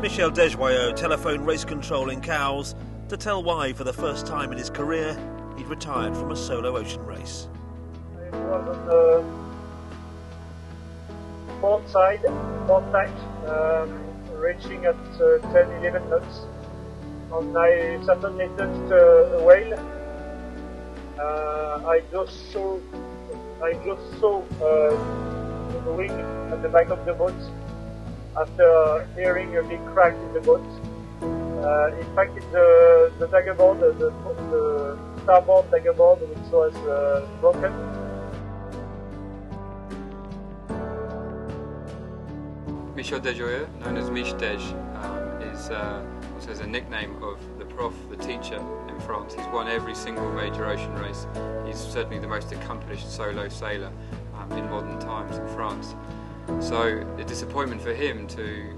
Michel Desjoyeaux telephoned race control in Cowes to tell why, for the first time in his career, he'd retired from a solo ocean race. It was on the port side, port tack, um, reaching at uh, 10 11 knots. And I suddenly touched uh, a whale. Uh, I just saw, I just saw uh, the wing at the back of the boat after hearing a big crack in the boat. Uh, in fact, it's the, the daggerboard, the, the, the starboard daggerboard, which was uh, broken. Michel Desjoyeaux, known as Mich Dej, um, is uh, also is a nickname of the prof, the teacher in France. He's won every single major ocean race. He's certainly the most accomplished solo sailor um, in modern times in France. So the disappointment for him to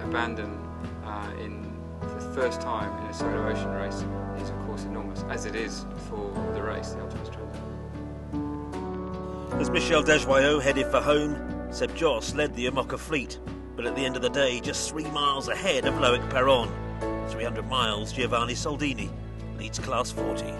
abandon uh, in the first time in a solo ocean race is of course enormous, as it is for the race, the Ultimate Australia. As Michel Desjoyeaux headed for home, Seb Josse led the IMOCA fleet, but at the end of the day, just three miles ahead of Loic Peyron. 300 miles, Giovanni Soldini leads Class 40.